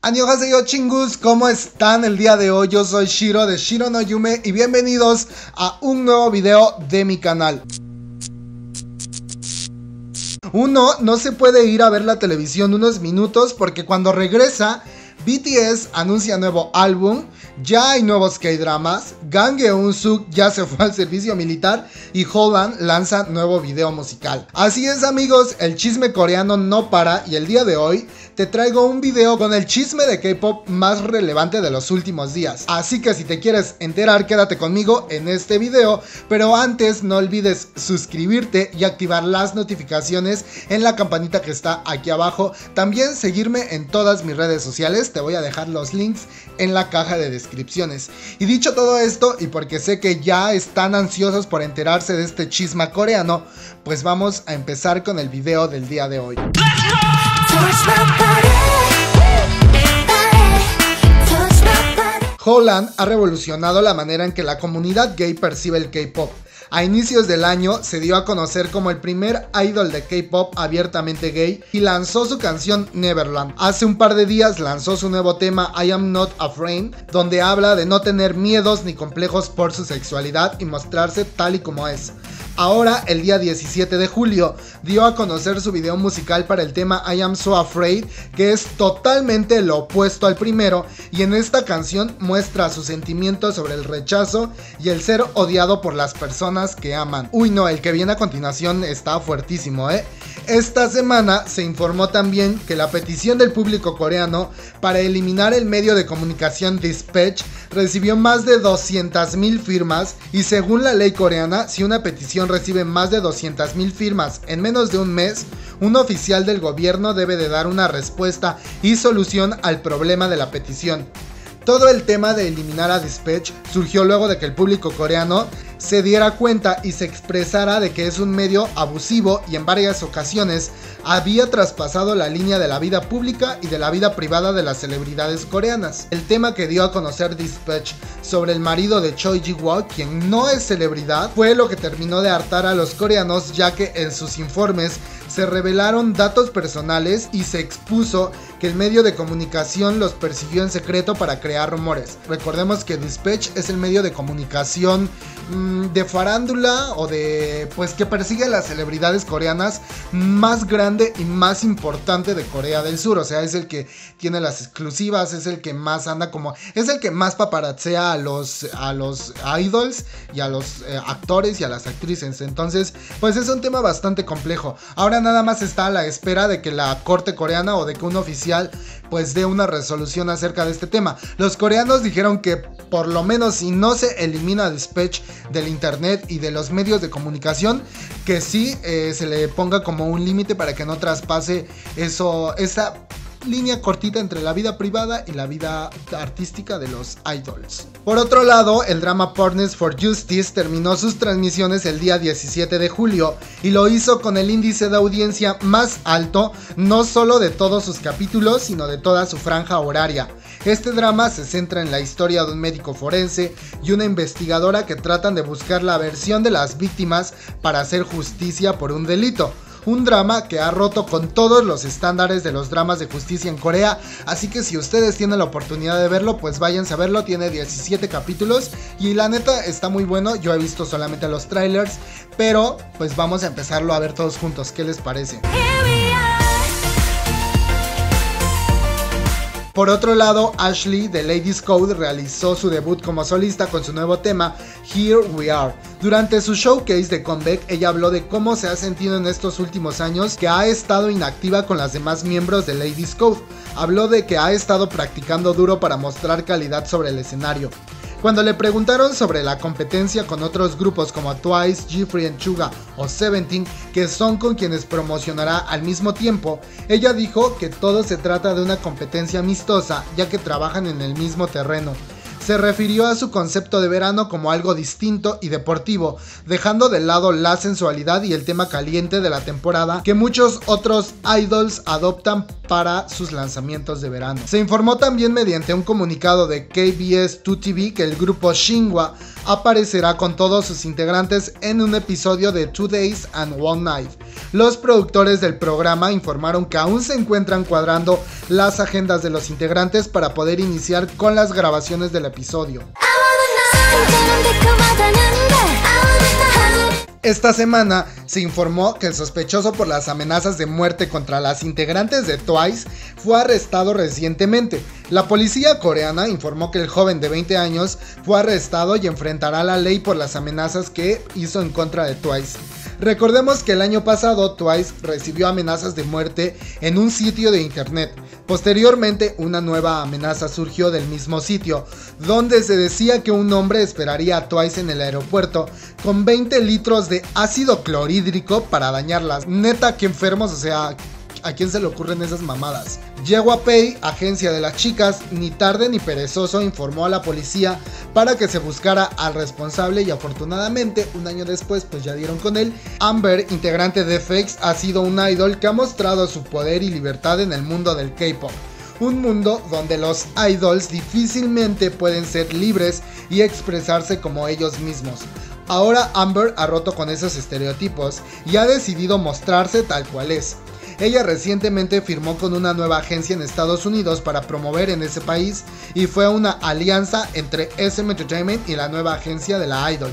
Annyeonghaseyo chingus, ¿cómo están el día de hoy? Yo soy Shiro de Shiro no Yume y bienvenidos a un nuevo video de mi canal. Uno no se puede ir a ver la televisión unos minutos porque cuando regresa BTS anuncia nuevo álbum, ya hay nuevos K-dramas, Gang Eun-suk ya se fue al servicio militar y Holland lanza nuevo video musical. Así es amigos, el chisme coreano no para y el día de hoy te traigo un video con el chisme de K-pop más relevante de los últimos días. Así que si te quieres enterar, quédate conmigo en este video, pero antes no olvides suscribirte y activar las notificaciones en la campanita que está aquí abajo. También seguirme en todas mis redes sociales te voy a dejar los links en la caja de descripciones. Y dicho todo esto, y porque sé que ya están ansiosos por enterarse de este chisma coreano, pues vamos a empezar con el video del día de hoy. Holland ha revolucionado la manera en que la comunidad gay percibe el K-pop a inicios del año se dio a conocer como el primer idol de K-pop abiertamente gay y lanzó su canción Neverland. Hace un par de días lanzó su nuevo tema I Am Not Afraid, donde habla de no tener miedos ni complejos por su sexualidad y mostrarse tal y como es. Ahora, el día 17 de julio, dio a conocer su video musical para el tema I Am So Afraid, que es totalmente lo opuesto al primero, y en esta canción muestra sus sentimientos sobre el rechazo y el ser odiado por las personas que aman. Uy, no, el que viene a continuación está fuertísimo, ¿eh? Esta semana se informó también que la petición del público coreano para eliminar el medio de comunicación Dispatch recibió más de 200.000 firmas y según la ley coreana, si una petición recibe más de 200.000 firmas en menos de un mes, un oficial del gobierno debe de dar una respuesta y solución al problema de la petición. Todo el tema de eliminar a Dispatch surgió luego de que el público coreano se diera cuenta y se expresara de que es un medio abusivo y en varias ocasiones había traspasado la línea de la vida pública y de la vida privada de las celebridades coreanas. El tema que dio a conocer Dispatch sobre el marido de Choi Ji-woo, quien no es celebridad, fue lo que terminó de hartar a los coreanos ya que en sus informes se revelaron datos personales y se expuso que el medio de comunicación los persiguió en secreto para crear rumores. Recordemos que Dispatch es el medio de comunicación mm, de farándula o de pues que persigue a las celebridades coreanas más grande y más importante de Corea del Sur, o sea, es el que tiene las exclusivas, es el que más anda como es el que más paparazzea a los a los idols y a los eh, actores y a las actrices. Entonces, pues es un tema bastante complejo. Ahora nada más está a la espera de que la corte coreana o de que un oficial pues dé una resolución acerca de este tema. Los coreanos dijeron que por lo menos si no se elimina Dispatch del internet y de los medios de comunicación, que sí eh, se le ponga como un límite para que no traspase eso, esa línea cortita entre la vida privada y la vida artística de los idols. Por otro lado, el drama Partners for Justice terminó sus transmisiones el día 17 de julio y lo hizo con el índice de audiencia más alto, no solo de todos sus capítulos, sino de toda su franja horaria. Este drama se centra en la historia de un médico forense y una investigadora que tratan de buscar la versión de las víctimas para hacer justicia por un delito un drama que ha roto con todos los estándares de los dramas de justicia en Corea, así que si ustedes tienen la oportunidad de verlo, pues váyanse a verlo, tiene 17 capítulos y la neta está muy bueno, yo he visto solamente los trailers, pero pues vamos a empezarlo a ver todos juntos, ¿qué les parece? Por otro lado, Ashley de Ladies Code realizó su debut como solista con su nuevo tema Here We Are. Durante su showcase de comeback, ella habló de cómo se ha sentido en estos últimos años que ha estado inactiva con las demás miembros de Ladies Code. Habló de que ha estado practicando duro para mostrar calidad sobre el escenario. Cuando le preguntaron sobre la competencia con otros grupos como Twice, Jeffrey and Chuga o Seventeen, que son con quienes promocionará al mismo tiempo, ella dijo que todo se trata de una competencia amistosa ya que trabajan en el mismo terreno se refirió a su concepto de verano como algo distinto y deportivo, dejando de lado la sensualidad y el tema caliente de la temporada que muchos otros idols adoptan para sus lanzamientos de verano. Se informó también mediante un comunicado de KBS 2TV que el grupo Shinhwa aparecerá con todos sus integrantes en un episodio de Two Days and One Night. Los productores del programa informaron que aún se encuentran cuadrando las agendas de los integrantes para poder iniciar con las grabaciones del episodio. Esta semana se informó que el sospechoso por las amenazas de muerte contra las integrantes de Twice fue arrestado recientemente. La policía coreana informó que el joven de 20 años fue arrestado y enfrentará la ley por las amenazas que hizo en contra de Twice. Recordemos que el año pasado Twice recibió amenazas de muerte en un sitio de internet. Posteriormente, una nueva amenaza surgió del mismo sitio, donde se decía que un hombre esperaría a Twice en el aeropuerto con 20 litros de ácido clorhídrico para dañarlas. Neta, que enfermos, o sea, ¿A quién se le ocurren esas mamadas? Pay, agencia de las chicas, ni tarde ni perezoso informó a la policía para que se buscara al responsable y afortunadamente un año después pues ya dieron con él. Amber, integrante de FX, ha sido un idol que ha mostrado su poder y libertad en el mundo del K-pop. Un mundo donde los idols difícilmente pueden ser libres y expresarse como ellos mismos. Ahora Amber ha roto con esos estereotipos y ha decidido mostrarse tal cual es. Ella recientemente firmó con una nueva agencia en Estados Unidos para promover en ese país y fue una alianza entre SM Entertainment y la nueva agencia de la Idol.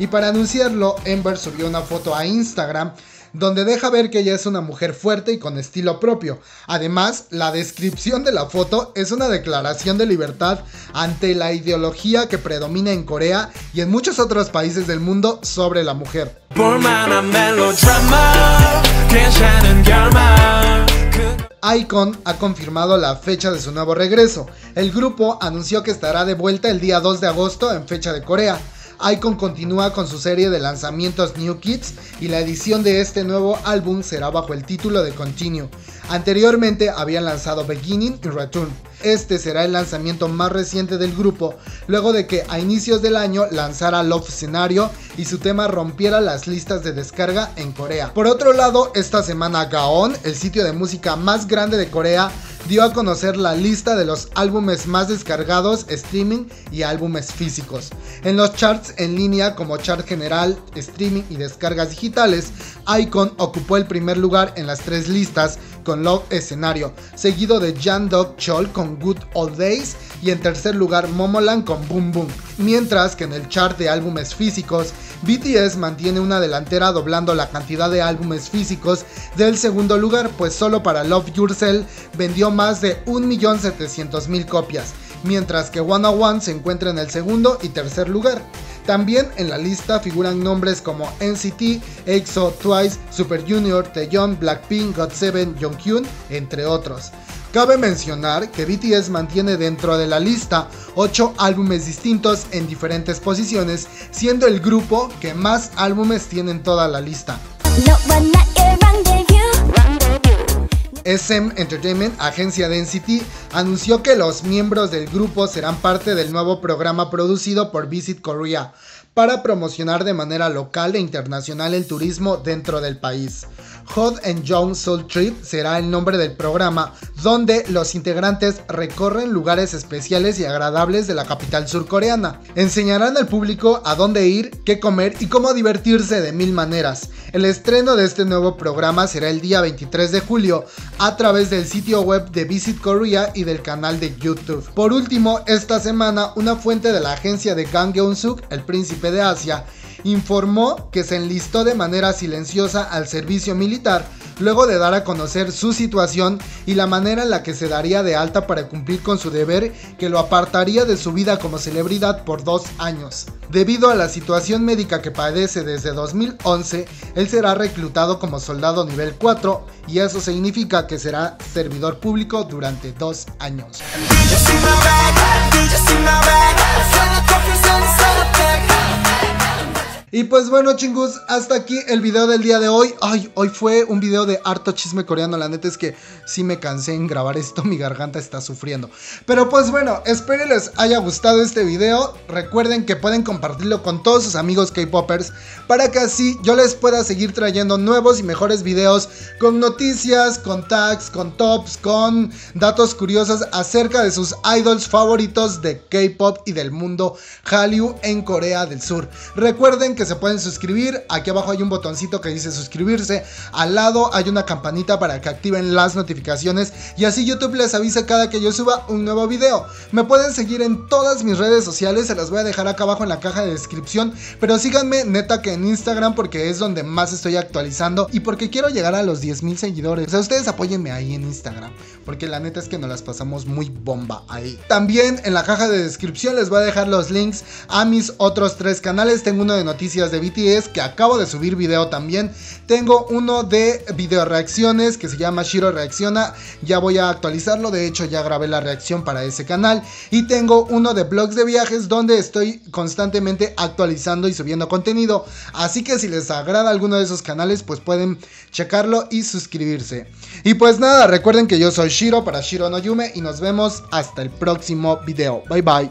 Y para anunciarlo, Ember subió una foto a Instagram donde deja ver que ella es una mujer fuerte y con estilo propio. Además, la descripción de la foto es una declaración de libertad ante la ideología que predomina en Corea y en muchos otros países del mundo sobre la mujer. Icon ha confirmado la fecha de su nuevo regreso. El grupo anunció que estará de vuelta el día 2 de agosto en fecha de Corea. Icon continúa con su serie de lanzamientos New Kids y la edición de este nuevo álbum será bajo el título de Continue. Anteriormente habían lanzado Beginning y Return. Este será el lanzamiento más reciente del grupo, luego de que a inicios del año lanzara Love Scenario y su tema rompiera las listas de descarga en Corea. Por otro lado, esta semana Gaon, el sitio de música más grande de Corea, dio a conocer la lista de los álbumes más descargados, streaming y álbumes físicos. En los charts en línea como chart general, streaming y descargas digitales, Icon ocupó el primer lugar en las tres listas con Love Escenario, seguido de Jan Dog Chol con Good Old Days y en tercer lugar Momoland con Boom Boom. Mientras que en el chart de álbumes físicos, BTS mantiene una delantera doblando la cantidad de álbumes físicos del segundo lugar, pues solo para Love Yourself vendió más de 1.700.000 copias, mientras que One One se encuentra en el segundo y tercer lugar. También en la lista figuran nombres como NCT, EXO, Twice, Super Junior, Taeyeon, Blackpink, GOT7, Jonghyun, entre otros. Cabe mencionar que BTS mantiene dentro de la lista 8 álbumes distintos en diferentes posiciones, siendo el grupo que más álbumes tiene en toda la lista. SM Entertainment, agencia de NCT, anunció que los miembros del grupo serán parte del nuevo programa producido por Visit Korea para promocionar de manera local e internacional el turismo dentro del país. Hot and Young Soul Trip será el nombre del programa, donde los integrantes recorren lugares especiales y agradables de la capital surcoreana. Enseñarán al público a dónde ir, qué comer y cómo divertirse de mil maneras. El estreno de este nuevo programa será el día 23 de julio a través del sitio web de Visit Korea y del canal de YouTube. Por último, esta semana una fuente de la agencia de Gang Suk, el príncipe de Asia, informó que se enlistó de manera silenciosa al servicio militar luego de dar a conocer su situación y la manera en la que se daría de alta para cumplir con su deber que lo apartaría de su vida como celebridad por dos años. Debido a la situación médica que padece desde 2011, él será reclutado como soldado nivel 4 y eso significa que será servidor público durante dos años. Y pues bueno chingus, hasta aquí el video del día de hoy. Ay, hoy fue un video de harto chisme coreano. La neta es que sí me cansé en grabar esto, mi garganta está sufriendo. Pero pues bueno, espero les haya gustado este video. Recuerden que pueden compartirlo con todos sus amigos K-Poppers para que así yo les pueda seguir trayendo nuevos y mejores videos con noticias, con tags, con tops, con datos curiosos acerca de sus idols favoritos de K-Pop y del mundo Hallyu en Corea del Sur. Recuerden que se pueden suscribir. Aquí abajo hay un botoncito que dice suscribirse. Al lado hay una campanita para que activen las notificaciones y así YouTube les avisa cada que yo suba un nuevo video. Me pueden seguir en todas mis redes sociales, se las voy a dejar acá abajo en la caja de descripción. Pero síganme neta que en Instagram porque es donde más estoy actualizando y porque quiero llegar a los 10 mil seguidores. O sea, ustedes apóyenme ahí en Instagram porque la neta es que nos las pasamos muy bomba ahí. También en la caja de descripción les voy a dejar los links a mis otros tres canales. Tengo uno de de BTS que acabo de subir video también. Tengo uno de video reacciones que se llama Shiro Reacciona. Ya voy a actualizarlo. De hecho ya grabé la reacción para ese canal. Y tengo uno de blogs de viajes donde estoy constantemente actualizando y subiendo contenido. Así que si les agrada alguno de esos canales pues pueden checarlo y suscribirse. Y pues nada, recuerden que yo soy Shiro para Shiro no Yume y nos vemos hasta el próximo video. Bye bye.